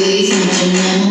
days, the them.